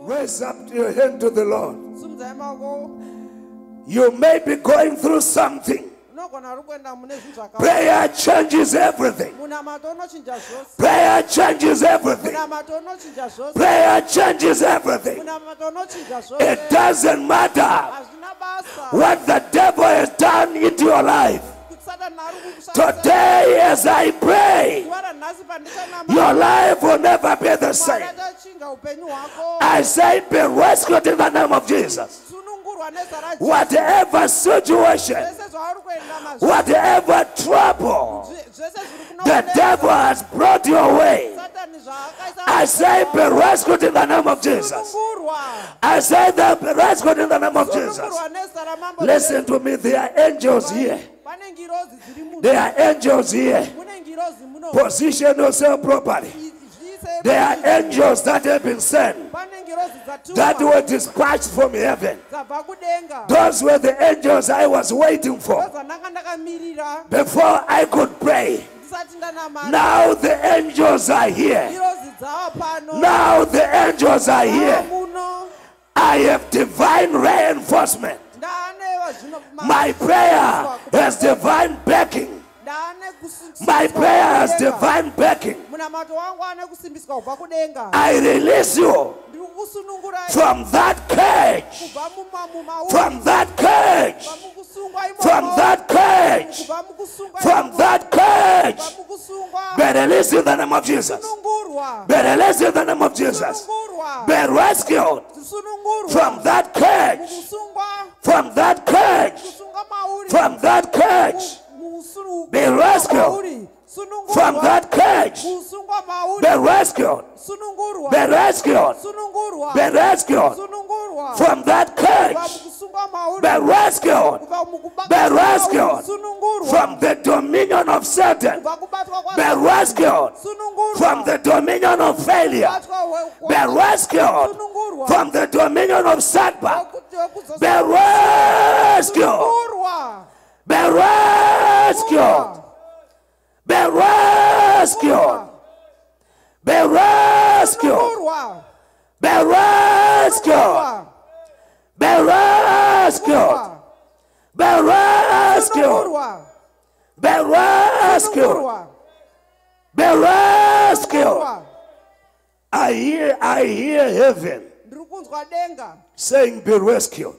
Raise up your hand to the Lord. You may be going through something. unogona uri kuenda mune zvinhu zvakawanda Prayer changes everything. munamato unochinja zvose Prayer changes everything. munamato unochinja zvose Prayer changes everything. It doesn't matter what the devil has done into your life. Today, as I pray, your life will never be the same. I say, be rescued in the name of Jesus. Whatever situation, whatever trouble the devil has brought your way, I say, be rescued in the name of Jesus. I say, be rescued in the name of Jesus. Listen to me, there are angels here. Pane ngirozi dziri muno There are angels here. mune ngirozi muno Position yourself properly. There are angels that have been sent that were dispatched from heaven. Those were the angels I was waiting for before I could pray. Now the angels are here. ngirozi dzava pano Now the angels are here. I have divine reinforcement. My prayer has divine backing. My prayer has divine backing. I release you from that cage. From that cage. From that cage. From that cage. Be released in the name of Jesus. Be released in the name of Jesus. Be rescued from that cage. From that cage. From that cage. Be rescued From that cage. Be rescued. Be rescued. Be rescued from that cage. Be rescued Be rescued from the dominion of Satan. kubva kubatwa kwa Be rescued from the dominion of failure. Be rescued from the dominion of setback. Be rescued. Be rescued. Be rescued. Be rescued. Be rescued. Be rescued. Be rescued. Be rescued. Be rescued. I hear, I hear heaven ndiri kunzwa denga saying, Be rescued.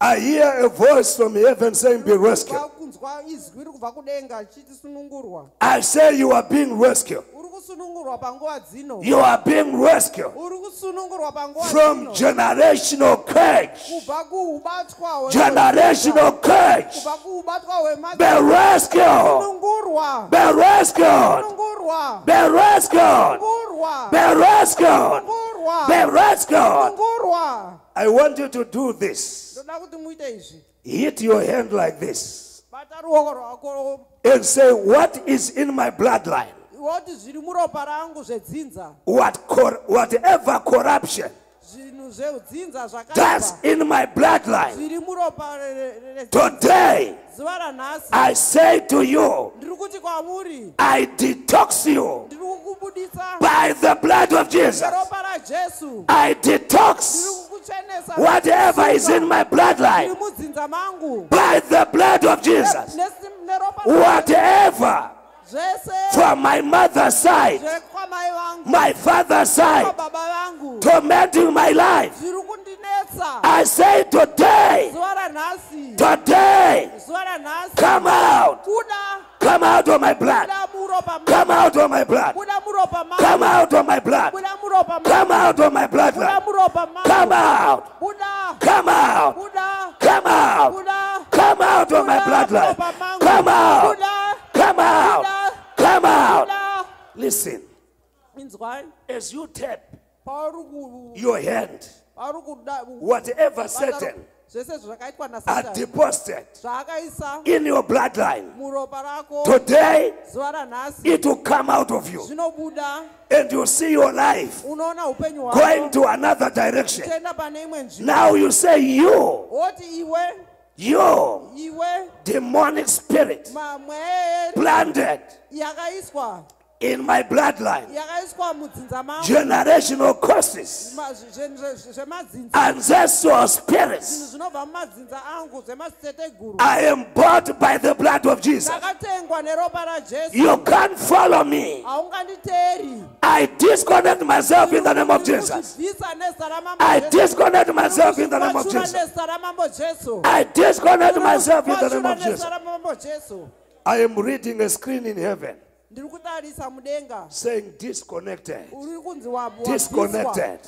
I hear a voice from heaven saying, Be rescued. Kubva izwi riri kudenga chiti I say, You are being rescued. uri kusunungurwa panguva dzino You are being rescued uri kusunungurwa panguva from generational kubva kuubatwa Generational cage. kubva kuubatwa hwema Be rescued. Be rescued. Be rescued. Be rescued. Be rescued. I want you to do this. ndoda kuti muite izvi Hit your hand like this bata ruoko rwako and say, What is in my bloodline? What cor- whatever corruption that's in my bloodline. Today, I say to you, I detox you by the blood of Jesus. I detox whatever is in my bloodline by the blood of Jesus. Whatever from my mother's side, my father's side, tormenting my life. I say today, today, come out, come out of my blood, come out of my blood, buda muropa mangu come out of my blood, come out of my muropa come out, come out, come out, come out of my bloodline, come out, come out, come out. Listen, as you tap your hand, whatever Satan zvese zvakaitwa had deposited zvaakaisa in your bloodline, muropa rako. Today zuva ranhasi. it will come out of you. Zvinobuda. And you see your life unoona upenyu going to another direction. uchienda pane imwe nzvimbo. Now you say, You, woti iwe. You, iwe. Demonic spirit planted. Yakaiswa in my bloodline, generational curses, ancestral spirits. I am bought by the blood of Jesus. You can't follow me. I disconnect myself in the name of Jesus. I disconnect myself in the name of Jesus. I disconnect myself in the name of Jesus. I am reading a screen in heaven ndiri kutarisa mudenga saying disconnected, uri kunzi Disconnected.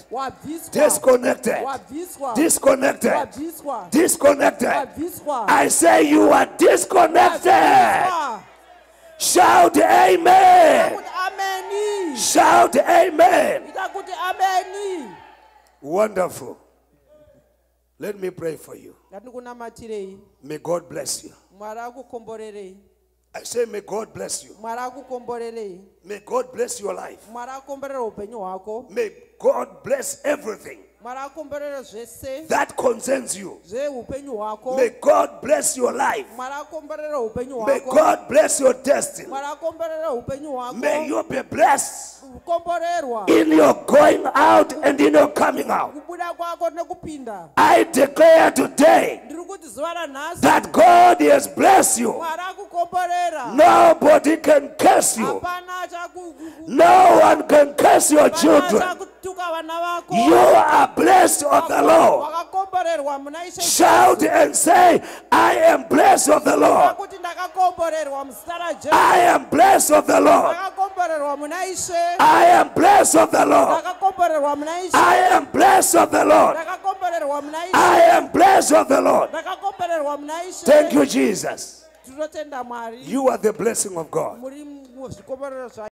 disconnected, disconnected, disconnected. I say you are disconnected. Shout amen. Shout amen. ita kuti ameni Wonderful. Let me pray for you. May God bless you. I say, may God bless you. May God bless your life. mwari akomborere upenyu hwako May God bless everything mwari akomborere zvese that concerns you. May God bless your life. mwari akomborere upenyu May God bless your destiny. mwari akomborere upenyu May you be blessed in your going out and in your coming out. kubuda kwako nekupinda I declare today ndiri kuti zuva ranhasi that God has blessed you. Nobody can curse you. No one can curse your children. achakutuka vana vako You are blessed of the Lord. wakakomborerwa muna ishe Shout and say, I am blessed of the Lord. kuti ndakakomborerwa muzita rajesu I am blessed of the Lord. Ndakakomborerwa muna ishe I am blessed of the Lord. ndakakomborerwa muna ishe I am blessed of the Lord. ndakakomborerwa muna ishe I am blessed of the Lord. ndakakomborerwa muna ishe Thank you, Jesus. You are the blessing of God. muri muzvikomborero zva